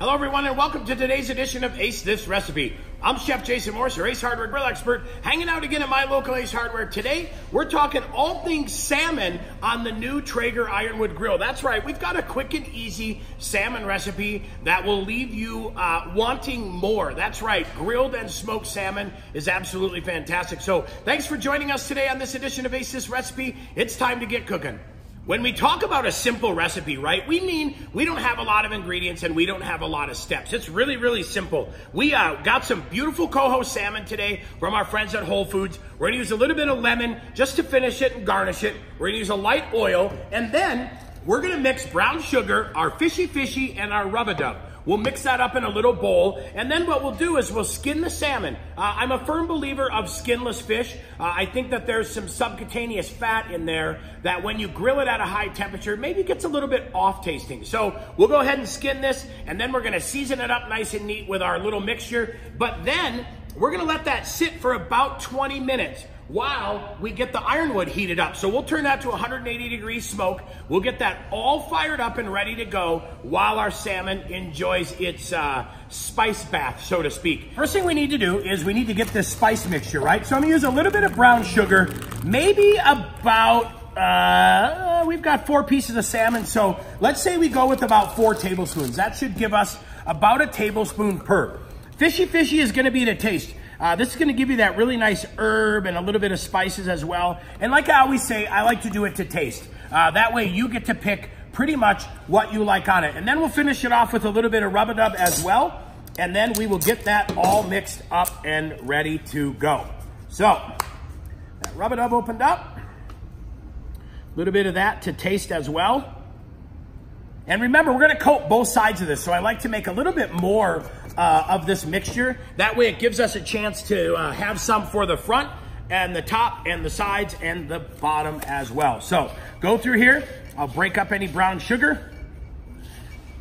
Hello, everyone, and welcome to today's edition of Ace This Recipe. I'm Chef Jason Morse, your Ace Hardware Grill Expert, hanging out again at my local Ace Hardware. Today, we're talking all things salmon on the new Traeger Ironwood Grill. That's right, we've got a quick and easy salmon recipe that will leave you uh, wanting more. That's right, grilled and smoked salmon is absolutely fantastic. So, thanks for joining us today on this edition of Ace This Recipe. It's time to get cooking. When we talk about a simple recipe, right, we mean we don't have a lot of ingredients and we don't have a lot of steps. It's really, really simple. We uh, got some beautiful coho salmon today from our friends at Whole Foods. We're gonna use a little bit of lemon just to finish it and garnish it. We're gonna use a light oil and then we're gonna mix brown sugar, our fishy fishy, and our rub-a-dub. We'll mix that up in a little bowl. And then what we'll do is we'll skin the salmon. Uh, I'm a firm believer of skinless fish. Uh, I think that there's some subcutaneous fat in there that when you grill it at a high temperature, maybe gets a little bit off tasting. So we'll go ahead and skin this and then we're gonna season it up nice and neat with our little mixture. But then we're gonna let that sit for about 20 minutes while we get the ironwood heated up. So we'll turn that to 180 degrees smoke. We'll get that all fired up and ready to go while our salmon enjoys its uh, spice bath, so to speak. First thing we need to do is we need to get this spice mixture, right? So I'm gonna use a little bit of brown sugar, maybe about uh, we've got four pieces of salmon, so let's say we go with about four tablespoons. That should give us about a tablespoon per. Fishy fishy is gonna be the taste. Uh, this is gonna give you that really nice herb and a little bit of spices as well. And like I always say, I like to do it to taste. Uh, that way you get to pick pretty much what you like on it. And then we'll finish it off with a little bit of rub-a-dub as well. And then we will get that all mixed up and ready to go. So, that rub-a-dub opened up. A little bit of that to taste as well. And remember, we're gonna coat both sides of this. So I like to make a little bit more uh, of this mixture. That way it gives us a chance to uh, have some for the front and the top and the sides and the bottom as well. So go through here. I'll break up any brown sugar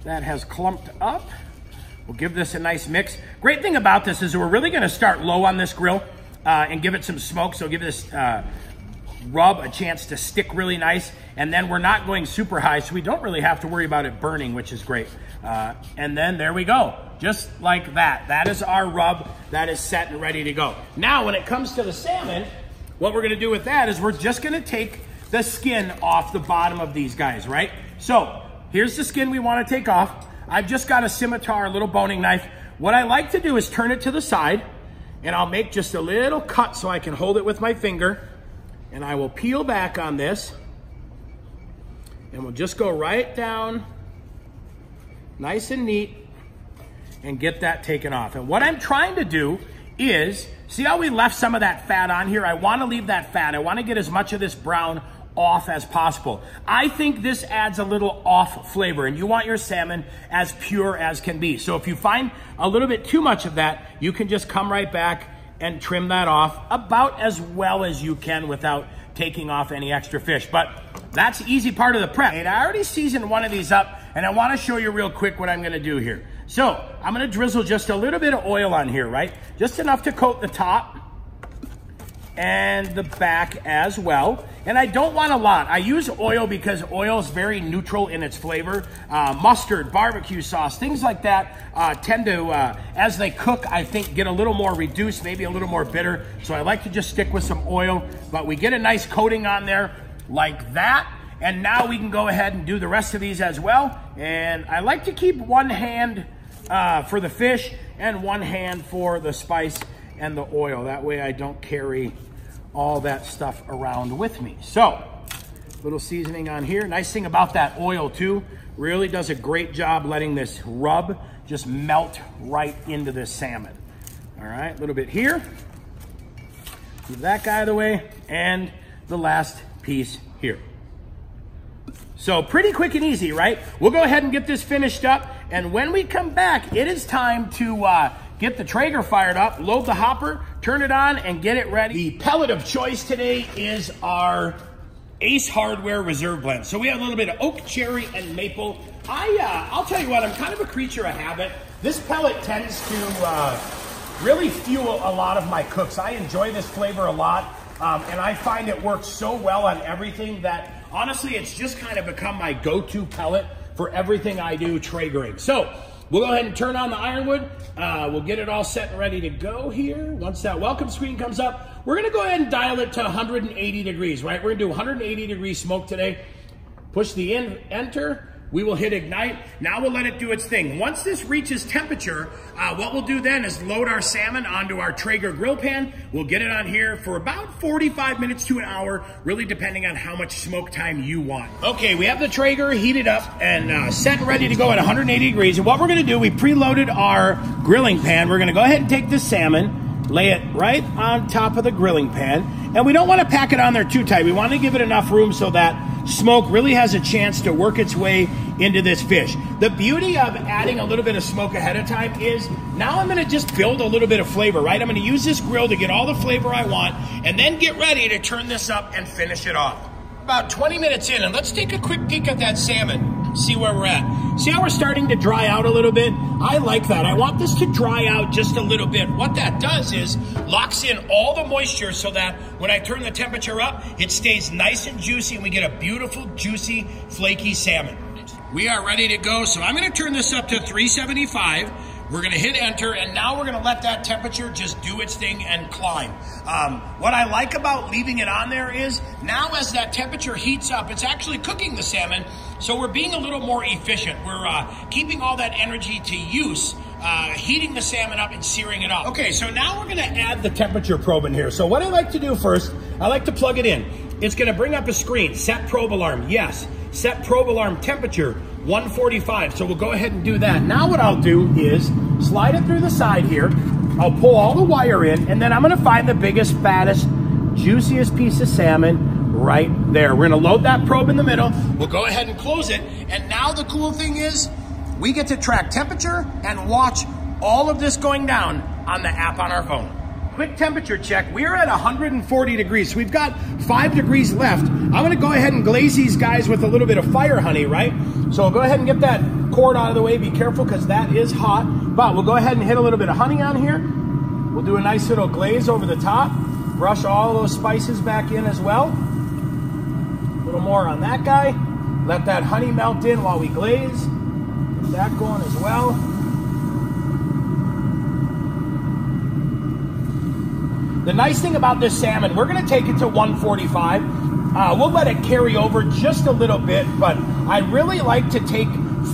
that has clumped up. We'll give this a nice mix. Great thing about this is we're really gonna start low on this grill uh, and give it some smoke. So give this uh, rub a chance to stick really nice. And then we're not going super high, so we don't really have to worry about it burning, which is great. Uh, and then there we go, just like that. That is our rub that is set and ready to go. Now, when it comes to the salmon, what we're gonna do with that is we're just gonna take the skin off the bottom of these guys, right? So here's the skin we wanna take off. I've just got a scimitar, a little boning knife. What I like to do is turn it to the side and I'll make just a little cut so I can hold it with my finger and I will peel back on this and we'll just go right down nice and neat and get that taken off. And what I'm trying to do is, see how we left some of that fat on here? I wanna leave that fat. I wanna get as much of this brown off as possible. I think this adds a little off flavor and you want your salmon as pure as can be. So if you find a little bit too much of that, you can just come right back and trim that off about as well as you can without taking off any extra fish. But that's the easy part of the prep. And I already seasoned one of these up and I wanna show you real quick what I'm gonna do here. So I'm gonna drizzle just a little bit of oil on here, right? Just enough to coat the top and the back as well. And I don't want a lot. I use oil because oil is very neutral in its flavor. Uh, mustard, barbecue sauce, things like that uh, tend to, uh, as they cook, I think get a little more reduced, maybe a little more bitter. So I like to just stick with some oil, but we get a nice coating on there like that. And now we can go ahead and do the rest of these as well. And I like to keep one hand uh, for the fish and one hand for the spice and the oil. That way I don't carry all that stuff around with me. So, little seasoning on here. Nice thing about that oil too, really does a great job letting this rub just melt right into this salmon. All right, a little bit here. Move that guy out of the way. And the last piece here. So pretty quick and easy, right? We'll go ahead and get this finished up. And when we come back, it is time to uh, get the Traeger fired up, load the hopper, turn it on, and get it ready. The pellet of choice today is our Ace Hardware Reserve Blend. So we have a little bit of oak, cherry, and maple. I, uh, I'll tell you what, I'm kind of a creature of habit. This pellet tends to uh, really fuel a lot of my cooks. I enjoy this flavor a lot, um, and I find it works so well on everything that honestly, it's just kind of become my go-to pellet for everything I do Traegering. So we'll go ahead and turn on the ironwood. Uh, we'll get it all set and ready to go here. Once that welcome screen comes up, we're gonna go ahead and dial it to 180 degrees, right? We're gonna do 180 degree smoke today. Push the in, enter, we will hit ignite. Now we'll let it do its thing. Once this reaches temperature, uh, what we'll do then is load our salmon onto our Traeger grill pan. We'll get it on here for about 45 minutes to an hour, really depending on how much smoke time you want. Okay, we have the Traeger heated up and uh, set ready to go at 180 degrees. And what we're gonna do, we preloaded our grilling pan. We're gonna go ahead and take this salmon, lay it right on top of the grilling pan. And we don't wanna pack it on there too tight. We wanna give it enough room so that smoke really has a chance to work its way into this fish. The beauty of adding a little bit of smoke ahead of time is now I'm gonna just build a little bit of flavor, right? I'm gonna use this grill to get all the flavor I want and then get ready to turn this up and finish it off. About 20 minutes in and let's take a quick peek at that salmon, see where we're at. See how we're starting to dry out a little bit? I like that. I want this to dry out just a little bit. What that does is locks in all the moisture so that when I turn the temperature up, it stays nice and juicy and we get a beautiful, juicy, flaky salmon. We are ready to go, so I'm gonna turn this up to 375. We're gonna hit enter, and now we're gonna let that temperature just do its thing and climb. Um, what I like about leaving it on there is, now as that temperature heats up, it's actually cooking the salmon, so we're being a little more efficient. We're uh, keeping all that energy to use, uh, heating the salmon up and searing it up. Okay, so now we're gonna add the temperature probe in here. So what I like to do first, I like to plug it in. It's gonna bring up a screen, set probe alarm, yes. Set probe alarm temperature, 145. So we'll go ahead and do that. Now what I'll do is slide it through the side here. I'll pull all the wire in, and then I'm gonna find the biggest, fattest, juiciest piece of salmon right there. We're gonna load that probe in the middle. We'll go ahead and close it. And now the cool thing is, we get to track temperature and watch all of this going down on the app on our phone quick temperature check. We're at 140 degrees. We've got five degrees left. I'm gonna go ahead and glaze these guys with a little bit of fire honey, right? So go ahead and get that cord out of the way. Be careful because that is hot. But we'll go ahead and hit a little bit of honey on here. We'll do a nice little glaze over the top. Brush all those spices back in as well. Little more on that guy. Let that honey melt in while we glaze. Get that going as well. The nice thing about this salmon, we're gonna take it to 145. Uh, we'll let it carry over just a little bit, but I really like to take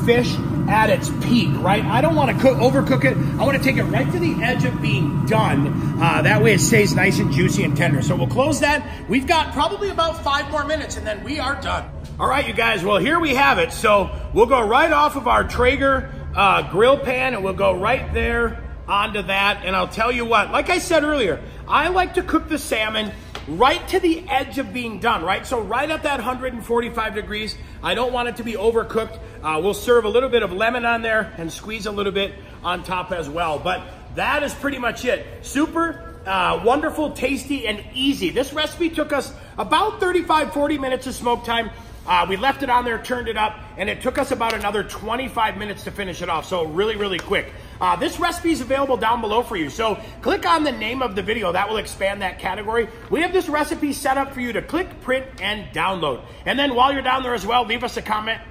fish at its peak, right? I don't want to cook, overcook it. I want to take it right to the edge of being done. Uh, that way it stays nice and juicy and tender. So we'll close that. We've got probably about five more minutes and then we are done. All right, you guys, well, here we have it. So we'll go right off of our Traeger uh, grill pan and we'll go right there onto that. And I'll tell you what, like I said earlier, I like to cook the salmon right to the edge of being done, right? So right at that 145 degrees. I don't want it to be overcooked. Uh, we'll serve a little bit of lemon on there and squeeze a little bit on top as well. But that is pretty much it. Super uh, wonderful, tasty, and easy. This recipe took us about 35, 40 minutes of smoke time. Uh, we left it on there, turned it up, and it took us about another 25 minutes to finish it off. So really, really quick. Uh, this recipe is available down below for you. So click on the name of the video. That will expand that category. We have this recipe set up for you to click, print, and download. And then while you're down there as well, leave us a comment.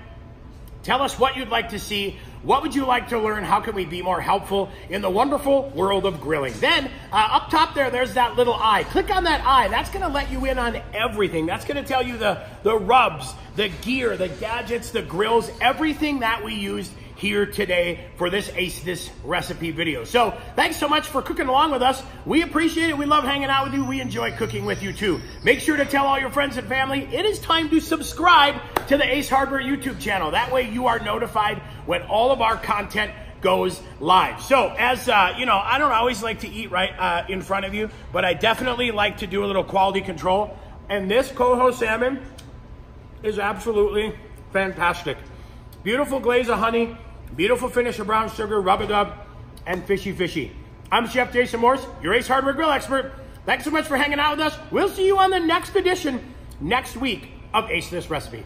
Tell us what you'd like to see. What would you like to learn? How can we be more helpful in the wonderful world of grilling? Then uh, up top there, there's that little eye. Click on that eye. That's going to let you in on everything. That's going to tell you the, the rubs, the gear, the gadgets, the grills, everything that we use here today for this Ace This recipe video. So thanks so much for cooking along with us. We appreciate it. We love hanging out with you. We enjoy cooking with you too. Make sure to tell all your friends and family it is time to subscribe to the Ace Hardware YouTube channel. That way you are notified when all of our content goes live. So as, uh, you know, I don't always like to eat right uh, in front of you, but I definitely like to do a little quality control. And this coho salmon is absolutely fantastic. Beautiful glaze of honey, Beautiful finish of brown sugar, rub-a-dub, and fishy fishy. I'm Chef Jason Morse, your Ace Hardware Grill expert. Thanks so much for hanging out with us. We'll see you on the next edition next week of Ace This Recipe.